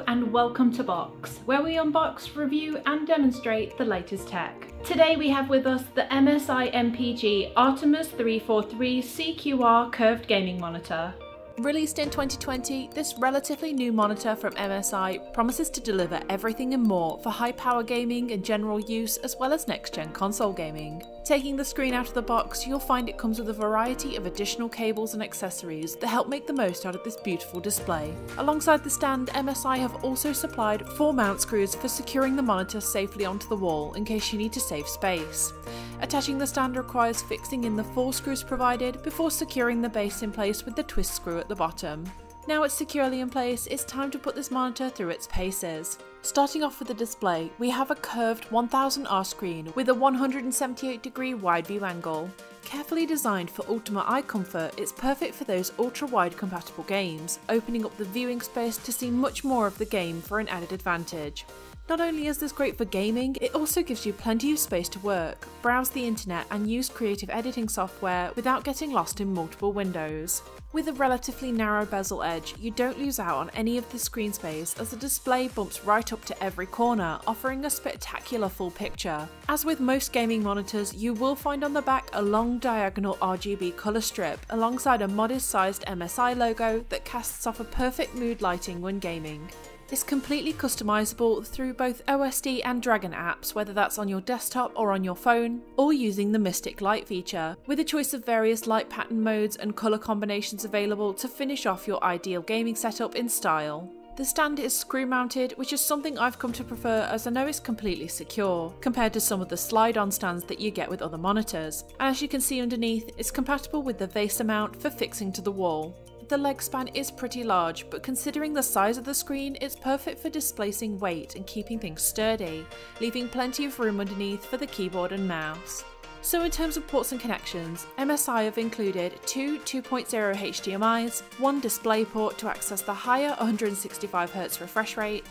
And welcome to Box, where we unbox, review and demonstrate the latest tech. Today we have with us the MSI MPG Artymis 343 CQR curved gaming monitor. Released in 2020, this relatively new monitor from MSI promises to deliver everything and more for high power gaming and general use as well as next gen console gaming. Taking the screen out of the box, you'll find it comes with a variety of additional cables and accessories that help make the most out of this beautiful display. Alongside the stand, MSI have also supplied four mount screws for securing the monitor safely onto the wall in case you need to save space. Attaching the stand requires fixing in the four screws provided before securing the base in place with the twist screw at the bottom. Now it's securely in place, it's time to put this monitor through its paces. Starting off with the display, we have a curved 1000R screen with a 178 degree wide view angle. Carefully designed for ultimate eye comfort, it's perfect for those ultra wide compatible games, opening up the viewing space to see much more of the game for an added advantage. Not only is this great for gaming, it also gives you plenty of space to work, browse the internet and use creative editing software without getting lost in multiple windows. With a relatively narrow bezel edge, you don't lose out on any of the screen space as the display bumps right up to every corner, offering a spectacular full picture. As with most gaming monitors, you will find on the back a long diagonal RGB colour strip alongside a modest sized MSI logo that casts off a perfect mood lighting when gaming. It's completely customizable through both OSD and Dragon apps, whether that's on your desktop or on your phone, or using the Mystic Light feature, with a choice of various light pattern modes and colour combinations available to finish off your ideal gaming setup in style. The stand is screw mounted, which is something I've come to prefer as I know it's completely secure, compared to some of the slide on stands that you get with other monitors. As you can see underneath, it's compatible with the VESA mount for fixing to the wall. The leg span is pretty large, but considering the size of the screen, it's perfect for displacing weight and keeping things sturdy, leaving plenty of room underneath for the keyboard and mouse. So in terms of ports and connections, MSI have included two 2.0 HDMIs, one DisplayPort to access the higher 165Hz refresh rate,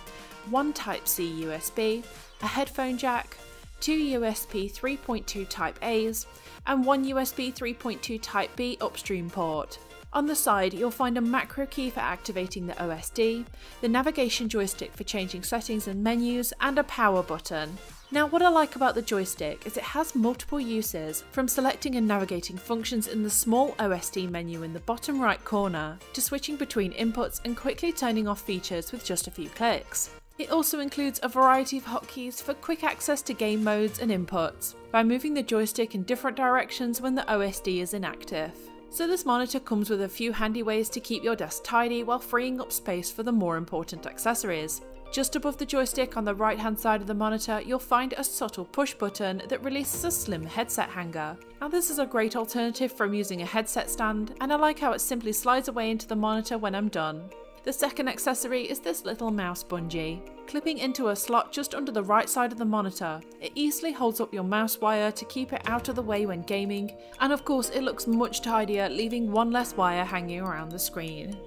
one Type-C USB, a headphone jack, two USB 3.2 Type A's, and one USB 3.2 Type B upstream port. On the side, you'll find a macro key for activating the OSD, the navigation joystick for changing settings and menus, and a power button. Now what I like about the joystick is it has multiple uses, from selecting and navigating functions in the small OSD menu in the bottom right corner, to switching between inputs and quickly turning off features with just a few clicks. It also includes a variety of hotkeys for quick access to game modes and inputs, by moving the joystick in different directions when the OSD is inactive. So this monitor comes with a few handy ways to keep your desk tidy while freeing up space for the more important accessories. Just above the joystick on the right hand side of the monitor, you'll find a subtle push button that releases a slim headset hanger. Now this is a great alternative from using a headset stand, and I like how it simply slides away into the monitor when I'm done. The second accessory is this little mouse bungee. Clipping into a slot just under the right side of the monitor, it easily holds up your mouse wire to keep it out of the way when gaming, and of course it looks much tidier leaving one less wire hanging around the screen.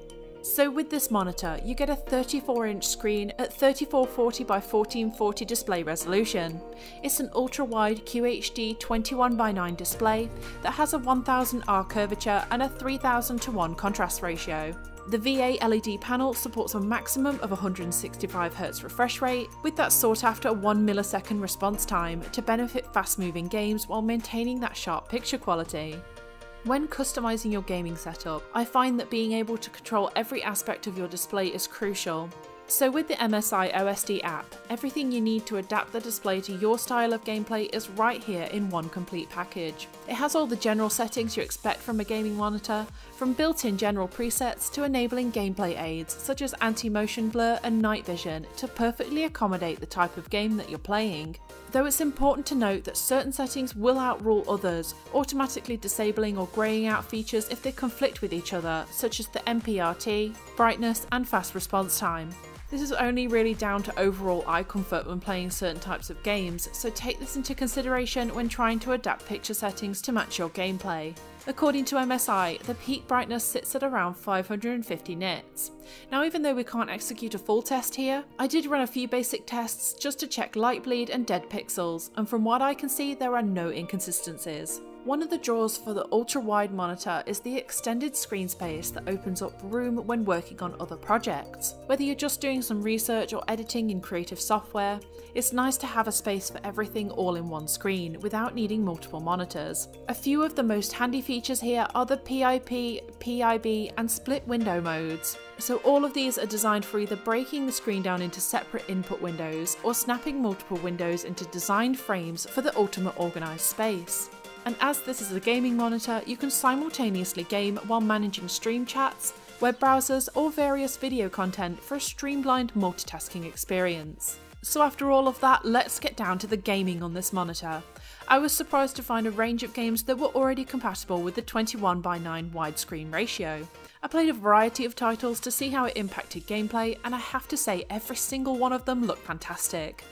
So with this monitor, you get a 34 inch screen at 3440 by 1440 display resolution. It's an ultra wide QHD 21 by 9 display that has a 1000R curvature and a 3000 to 1 contrast ratio. The VA LED panel supports a maximum of 165Hz refresh rate, with that sought after 1 millisecond response time to benefit fast moving games while maintaining that sharp picture quality. When customizing your gaming setup, I find that being able to control every aspect of your display is crucial. So with the MSI OSD app, everything you need to adapt the display to your style of gameplay is right here in one complete package. It has all the general settings you expect from a gaming monitor, from built-in general presets to enabling gameplay aids such as anti-motion blur and night vision to perfectly accommodate the type of game that you're playing. Though it's important to note that certain settings will outrule others, automatically disabling or greying out features if they conflict with each other, such as the MPRT, brightness and fast response time. This is only really down to overall eye comfort when playing certain types of games, so take this into consideration when trying to adapt picture settings to match your gameplay. According to MSI, the peak brightness sits at around 550 nits. Now even though we can't execute a full test here, I did run a few basic tests just to check light bleed and dead pixels, and from what I can see there are no inconsistencies. One of the draws for the ultra-wide monitor is the extended screen space that opens up room when working on other projects. Whether you're just doing some research or editing in creative software, it's nice to have a space for everything all in one screen without needing multiple monitors. A few of the most handy features here are the PIP, PIB and split window modes. So all of these are designed for either breaking the screen down into separate input windows or snapping multiple windows into designed frames for the ultimate organised space and as this is a gaming monitor, you can simultaneously game while managing stream chats, web browsers, or various video content for a streamlined multitasking experience. So after all of that, let's get down to the gaming on this monitor. I was surprised to find a range of games that were already compatible with the 21x9 widescreen ratio. I played a variety of titles to see how it impacted gameplay, and I have to say every single one of them looked fantastic.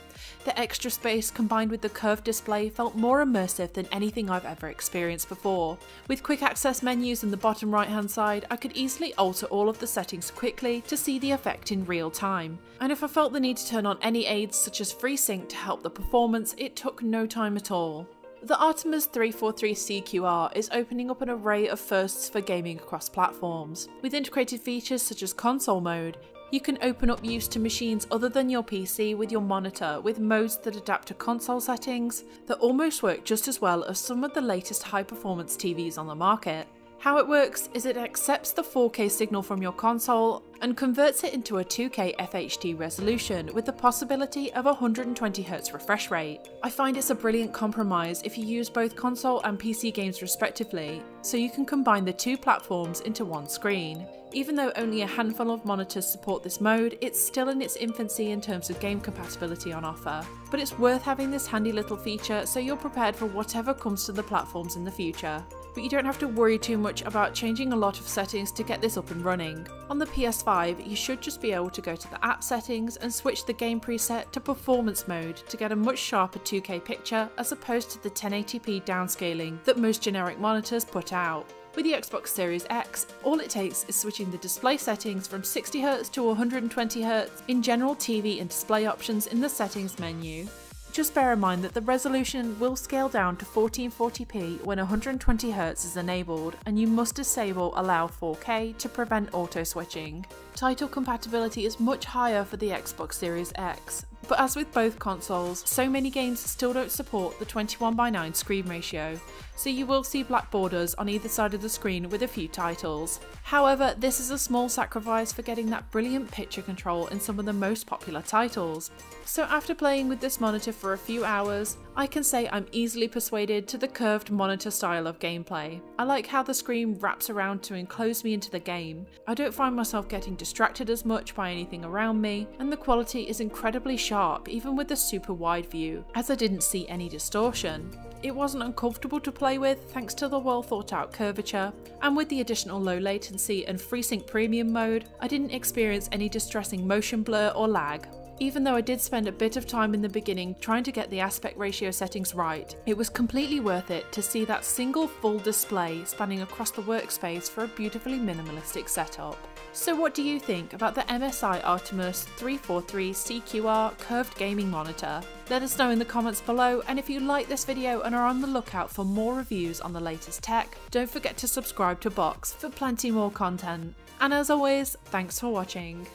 The extra space combined with the curved display felt more immersive than anything I've ever experienced before. With quick access menus in the bottom right hand side, I could easily alter all of the settings quickly to see the effect in real time. And if I felt the need to turn on any aids such as FreeSync to help the performance, it took no time at all. The Artymis 343 CQR is opening up an array of firsts for gaming across platforms. With integrated features such as console mode, you can open up use to machines other than your PC with your monitor with modes that adapt to console settings that almost work just as well as some of the latest high performance TVs on the market. How it works is it accepts the 4K signal from your console and converts it into a 2K FHD resolution with the possibility of a 120Hz refresh rate. I find it's a brilliant compromise if you use both console and PC games respectively, so you can combine the two platforms into one screen. Even though only a handful of monitors support this mode, it's still in its infancy in terms of game compatibility on offer. But it's worth having this handy little feature so you're prepared for whatever comes to the platforms in the future but you don't have to worry too much about changing a lot of settings to get this up and running. On the PS5, you should just be able to go to the app settings and switch the game preset to performance mode to get a much sharper 2K picture as opposed to the 1080p downscaling that most generic monitors put out. With the Xbox Series X, all it takes is switching the display settings from 60Hz to 120Hz in general TV and display options in the settings menu. Just bear in mind that the resolution will scale down to 1440p when 120Hz is enabled, and you must disable Allow 4K to prevent auto switching. Title compatibility is much higher for the Xbox Series X, but as with both consoles, so many games still don't support the 21x9 screen ratio, so you will see black borders on either side of the screen with a few titles. However, this is a small sacrifice for getting that brilliant picture control in some of the most popular titles. So after playing with this monitor for a few hours, I can say I'm easily persuaded to the curved monitor style of gameplay. I like how the screen wraps around to enclose me into the game. I don't find myself getting distracted as much by anything around me, and the quality is incredibly sharp even with the super wide view, as I didn't see any distortion. It wasn't uncomfortable to play with thanks to the well thought out curvature, and with the additional low latency and FreeSync premium mode, I didn't experience any distressing motion blur or lag. Even though I did spend a bit of time in the beginning trying to get the aspect ratio settings right, it was completely worth it to see that single full display spanning across the workspace for a beautifully minimalistic setup. So what do you think about the MSI Artymis 343 CQR curved gaming monitor? Let us know in the comments below and if you like this video and are on the lookout for more reviews on the latest tech, don't forget to subscribe to Box for plenty more content. And as always, thanks for watching.